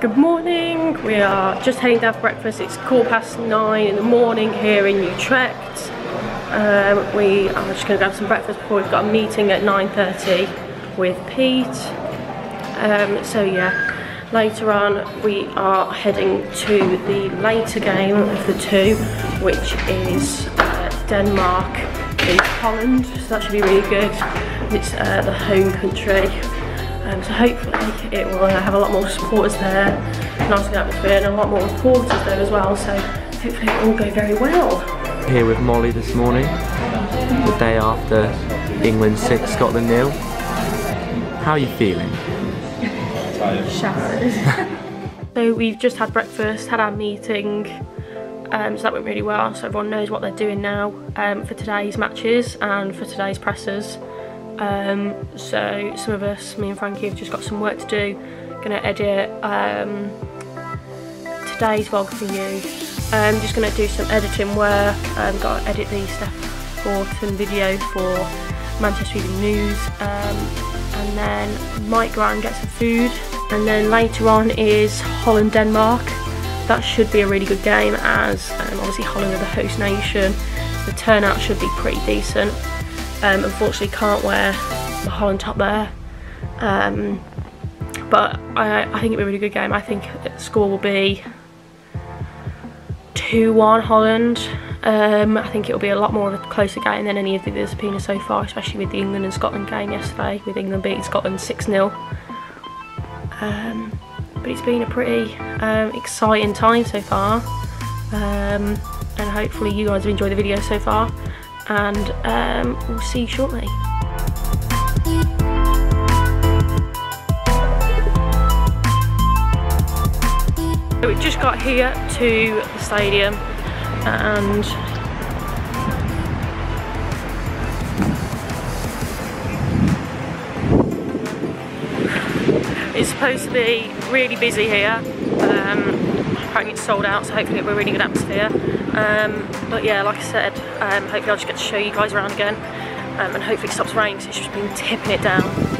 Good morning. We are just heading down for breakfast. It's quarter past nine in the morning here in Utrecht. Um, we are just going to grab some breakfast before we've got a meeting at 9.30 with Pete. Um, so yeah, later on we are heading to the later game of the two, which is uh, Denmark v Holland. So that should be really good. It's uh, the home country. Um, so hopefully it will uh, have a lot more supporters there, nice atmosphere and a lot more reporters there as well. So hopefully it will all go very well here with Molly this morning, the day after England 6, Scotland nil. How are you feeling? Shattered. so we've just had breakfast, had our meeting, um, so that went really well. So everyone knows what they're doing now um, for today's matches and for today's pressers. Um, so some of us, me and Frankie, have just got some work to do. Gonna edit um, today's vlog for you I'm just going to do some editing work. I've um, got to edit the Steph Houghton video for Manchester Evening News. Um, and then might go out and get some food. And then later on is Holland-Denmark. That should be a really good game as um, obviously Holland are the host nation. The turnout should be pretty decent. Um, unfortunately can't wear the Holland top there. Um, but I, I think it'll be a really good game. I think the score will be 2-1 Holland. Um, I think it'll be a lot more of a closer game than any of the others have been so far, especially with the England and Scotland game yesterday, with England beating Scotland 6-0. Um, but it's been a pretty um, exciting time so far. Um, and hopefully you guys have enjoyed the video so far. And um, we'll see you shortly. So we just got here to the stadium and it's supposed to be really busy here. Um, apparently it's sold out so hopefully it'll be a really good atmosphere. Um, but yeah, like I said, um, hopefully I'll just get to show you guys around again um, and hopefully it stops raining because it's just been tipping it down.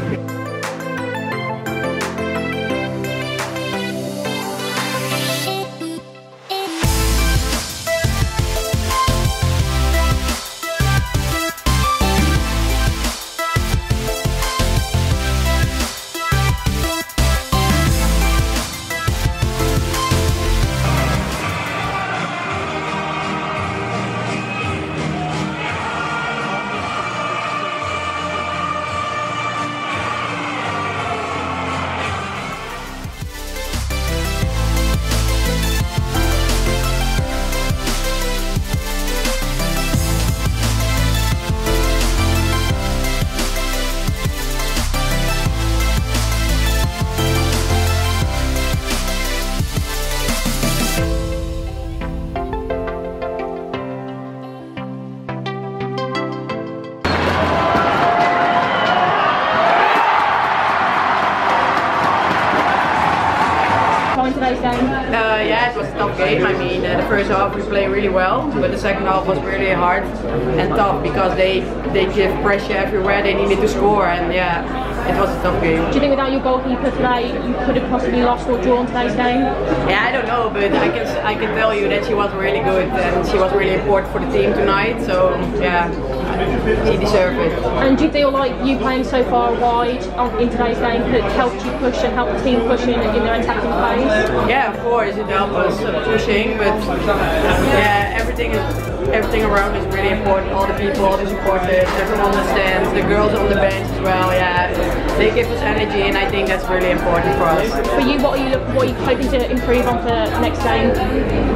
Uh, yeah, it was a tough game. I mean, uh, the first half we played really well, but the second half was really hard and tough because they they give pressure everywhere. They needed to score, and yeah, it was a tough game. Do you think without your goalkeeper today, you could have possibly lost or drawn today's game? Yeah, I don't know, but I can I can tell you that she was really good and she was really important for the team tonight. So yeah he deserved it. And do you feel like you playing so far wide in today's game could help you push and help the team push in, in their attacking phase? Yeah, of course, it helps us pushing, but yeah, everything is everything around is really important. All the people, all the supporters, everyone on the stands, the girls on the bench as well. Yeah, they give us energy, and I think that's really important for us. For you, what are you what are you hoping to improve on for next game?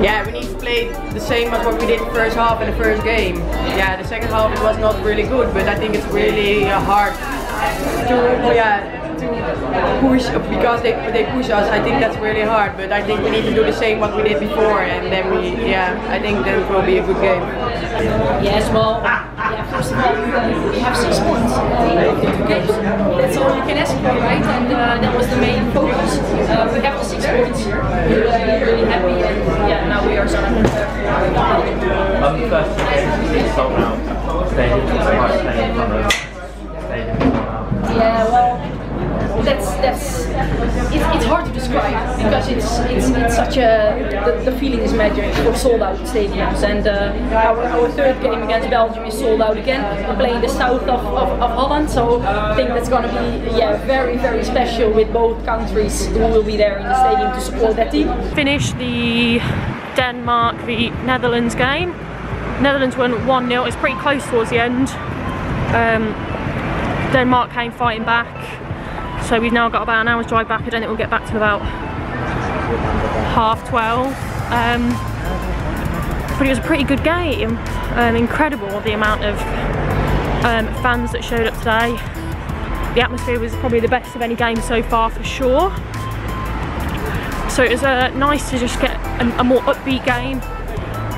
Yeah, we need to play the same as what we did first half in the first game. Yeah, the second half it was not really good, but I think it's really hard to yeah to push because they they push us. I think that's really hard, but I think we need to do the same what we did before, and then we yeah I think then it will be a good game. Yes, well, yeah, first of all, we have six points in two games. That's all you can ask for, right? And uh, that was the main focus. Uh, we have the six points. We're really, really happy, and yeah, now we are starting. On the first game, sold out. Stadium, playing in front of stadium. Yeah, well. that's that's it's, it's hard to describe because it's it's, it's such a the, the feeling is magic for sold out stadiums and uh, our, our third game against Belgium is sold out again. We're playing the south of, of, of Holland, so I think that's gonna be yeah very very special with both countries who will be there in the stadium to support that team. Finished the Denmark the Netherlands game. Netherlands won 1-0. It's pretty close towards the end. Um, Denmark came fighting back. So we've now got about an hour's drive back. I don't think we'll get back till about half 12. Um, but it was a pretty good game. Um, incredible the amount of um, fans that showed up today. The atmosphere was probably the best of any game so far for sure. So it was uh, nice to just get a, a more upbeat game.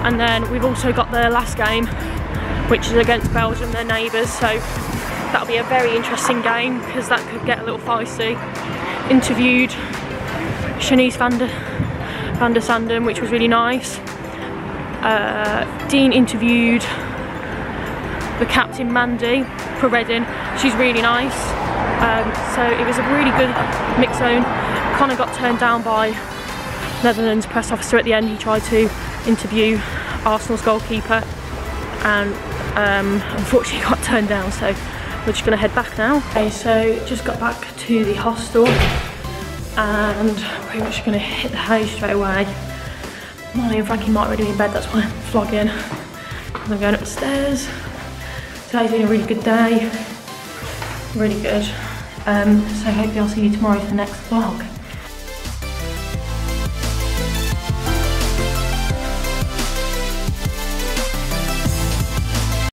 And then we've also got the last game, which is against Belgium, their neighbours. So that'll be a very interesting game because that could get a little feisty. Interviewed Shanice van der, van der Sanden, which was really nice. Uh, Dean interviewed the captain Mandy for Reading. She's really nice. Um, so it was a really good mix zone. Connor got turned down by Netherlands press officer at the end. He tried to interview Arsenal's goalkeeper and um, unfortunately got turned down. So we're just gonna head back now. Okay, so just got back to the hostel and pretty much gonna hit the hay straight away. Molly and Frankie might already be in bed, that's why I'm vlogging. I'm going upstairs. Today's been a really good day. Really good. Um, so hopefully I'll see you tomorrow for the next vlog.